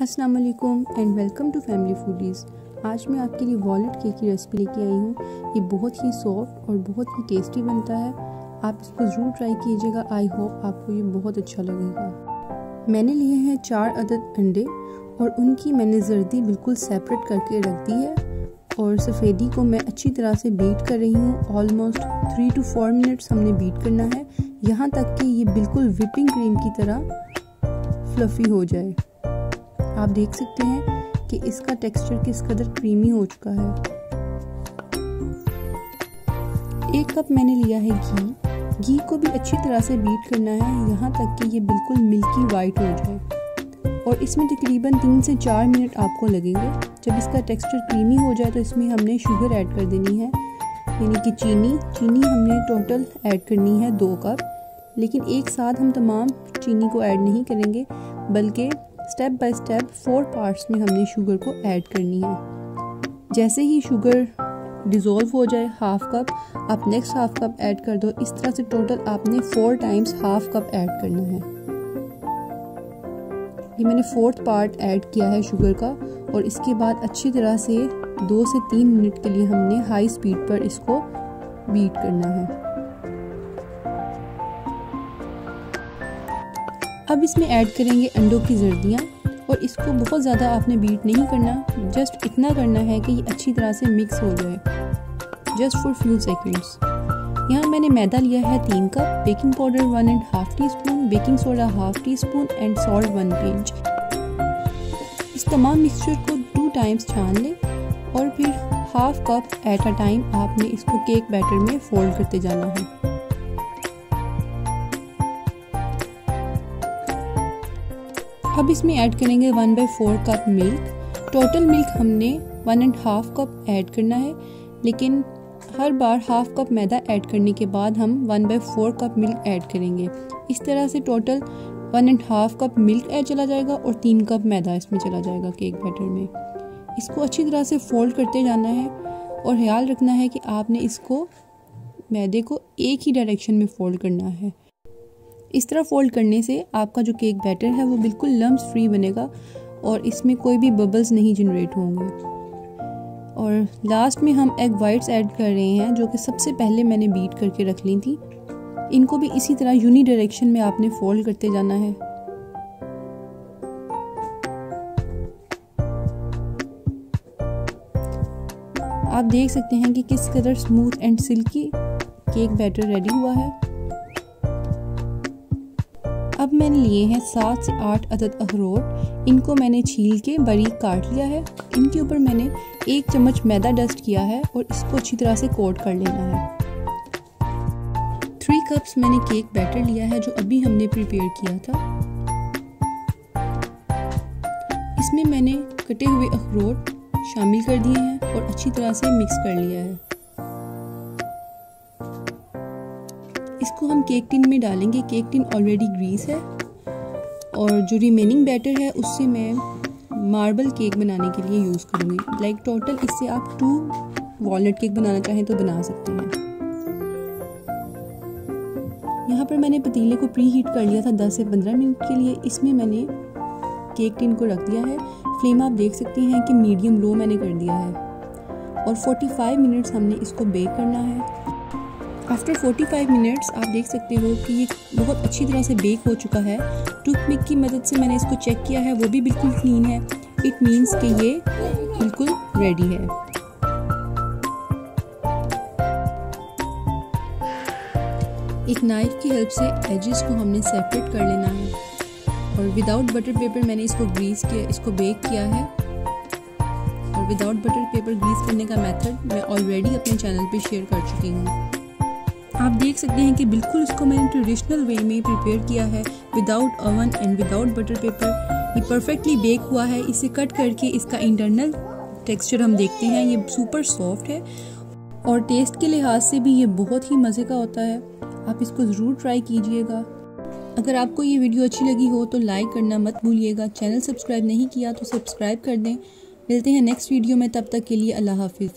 अस्सलाम वालेकुम and welcome to family foodies आज मैं आपके लिए वॉलेट केक की रेसिपी लेके आई हूँ। ये बहुत ही सॉफ्ट और बहुत ही टेस्टी बनता है। आप इसको ज़रूर ट्राई कीजिएगा। आई होप आपको ये बहुत अच्छा लगेगा। मैंने लिए हैं चार अदद अंडे और उनकी मैंने जर्दी बिल्कुल सेपरेट करके रख दी है और सफ़ेदी को मैं अच्छी तरह से बीट कर रही हूँ। Almost three two four minutes हमने बीट करना है। यहाँ तक कि ये बिल्कुल विपिंग क्रीम की तरह फ्लफ़ी हो जाए। आप देख सकते हैं कि इसका टेक्सचर किस कदर क्रीमी हो चुका है। एक कप मैंने लिया है घी। घी को भी अच्छी तरह से बीट करना है, यहाँ तक कि ये बिल्कुल मिल्की वाइट हो जाए। और इसमें तकरीबन तीन से चार मिनट आपको लगेंगे। जब इसका टेक्सचर क्रीमी हो जाए तो इसमें हमने शुगर ऐड कर देनी है। यानी कि चीनी। चीनी हमने टोटल ऐड करनी है दो कप। लेकिन एक साथ हम तमाम चीनी को ऐड नहीं करेंगे, बल्कि step by step four parts में हमने शुगर को ऐड करनी है। जैसे ही शुगर डिज़ोल्व हो जाए हाफ़ कप आप नेक्स्ट हाफ़ कप ऐड कर दो। इस तरह से टोटल आपने four times half cup add करना है। ये मैंने फोर्थ पार्ट ऐड किया है शुगर का और इसके बाद अच्छी तरह से दो से तीन मिनट के लिए हमने हाई स्पीड पर इसको बीट करना है। अब इसमें ऐड करेंगे अंडों की जर्दियाँ, और इसको बहुत ज़्यादा आपने बीट नहीं करना, जस्ट इतना करना है कि ये अच्छी तरह से मिक्स हो जाए। जस्ट फॉर फ्यू सेकेंड्स यहाँ मैंने मैदा लिया है तीन cup baking powder one and half teaspoon baking soda half teaspoon and salt one pinch इस तमाम मिक्सचर को टू टाइम्स छान लें, और फिर half cup at a time आपने इसको केक बैटर में फोल्ड करते जाना है। अब इसमें ऐड करेंगे one by four cup milk. Total milk हमने one and half cup add करना है, लेकिन हर बार हाफ़ कप मैदा ऐड करने के बाद हम one by four cup milk add करेंगे। इस तरह से total one and half cup milk add चला जाएगा और तीन कप मैदा इसमें चला जाएगा केक बैटर में। इसको अच्छी तरह से फोल्ड करते जाना है और ख्याल रखना है कि आपने इसको मैदे को एक ही डायरेक्शन में फोल्ड करना है। इस तरह फोल्ड करने से आपका जो केक बैटर है, वो बिल्कुल लम्स फ्री बनेगा और इसमें कोई भी बबल्स नहीं जनरेट होंगे। और लास्ट में हम एग वाइट्स ऐड कर रहे हैं, जो कि सबसे पहले मैंने बीट करके रख ली थी। इनको भी इसी तरह यूनी डायरेक्शन में आपने फोल्ड करते जाना है। आप देख सकते हैं कि किस कदर smooth and silky cake batter ready हुआ है। अब मैंने लिए हैं सात से आठ अदद अखरोट। इनको मैंने छील के बारीक काट लिया है। इनके ऊपर मैंने एक चम्मच मैदा डस्ट किया है और इसको अच्छी तरह से कोट कर लेना है। थ्री कप्स मैंने केक बैटर लिया है, जो अभी हमने प्रिपेयर किया था। इसमें मैंने कटे हुए अखरोट शामिल कर दिए हैं और अच्छी तरह से मिक्स कर लिया है। इसको हम केक टिन में डालेंगे। केक टिन ऑलरेडी ग्रीस है। और जो रिमेनिंग बैटर है, उससे मैं मार्बल केक बनाने के लिए यूज़ करूँगी। लाइक टोटल इससे आप टू वॉलट केक बनाना चाहें तो बना सकते हैं। यहाँ पर मैंने पतीले को प्री हीट कर लिया था 10 से 15 मिनट के लिए। इसमें मैंने केक टिन को रख दिया है। फ्लेम आप देख सकते हैं कि मीडियम लो मैंने कर दिया है। और 45 मिनट्स हमने इसको बेक करना है। आफ्टर 45 मिनट्स आप देख सकते हो कि ये बहुत अच्छी तरह से बेक हो चुका है। टूथ पिक की मदद से मैंने इसको चेक किया है, वो भी बिल्कुल क्लीन है। इट मीन्स कि ये बिल्कुल रेडी है। एक नाइफ की हेल्प से एजेस को हमने सेपरेट कर लेना है। और विदाउट बटर पेपर मैंने इसको ग्रीस किया, इसको बेक किया है। और विदाउट बटर पेपर ग्रीस करने का मेथड मैं ऑलरेडी अपने चैनल पे शेयर कर चुकी हूँ। आप देख सकते हैं कि बिल्कुल इसको मैंने ट्रेडिशनल वे में प्रिपेयर किया है without oven and without butter paper ये परफेक्टली बेक हुआ है। इसे कट करके इसका इंटरनल टेक्सचर हम देखते हैं। ये सुपर सॉफ्ट है। और टेस्ट के लिहाज से भी ये बहुत ही मज़े का होता है। आप इसको ज़रूर ट्राई कीजिएगा। अगर आपको ये वीडियो अच्छी लगी हो तो लाइक करना मत भूलिएगा। चैनल सब्सक्राइब नहीं किया तो सब्सक्राइब कर दें। मिलते हैं नेक्स्ट वीडियो में। तब तक के लिए अल्लाह हाफिज़।